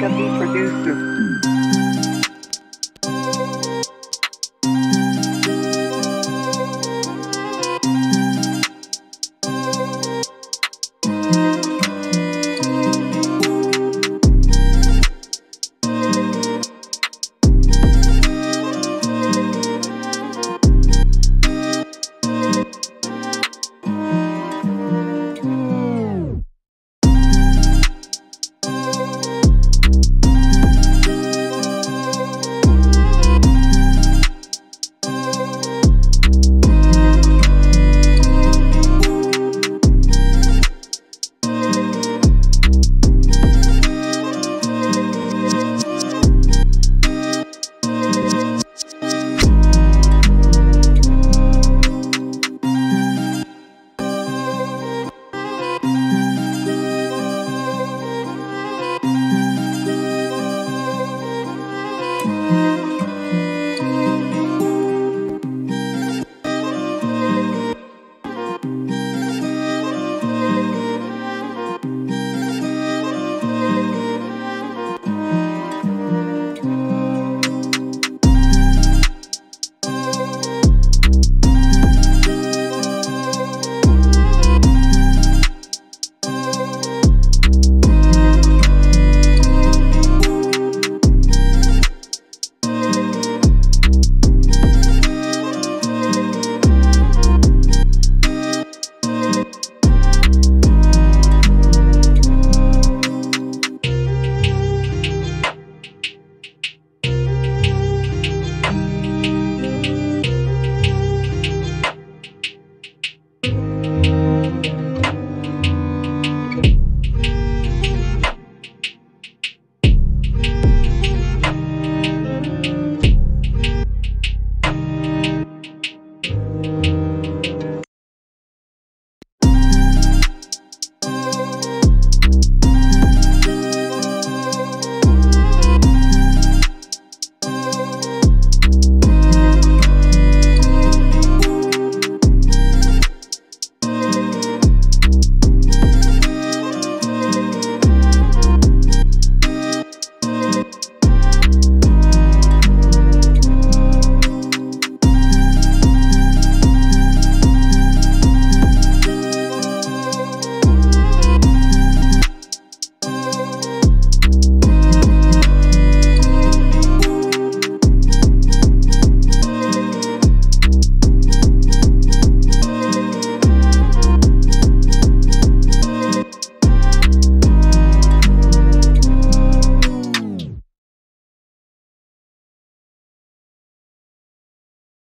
Legacy Producers.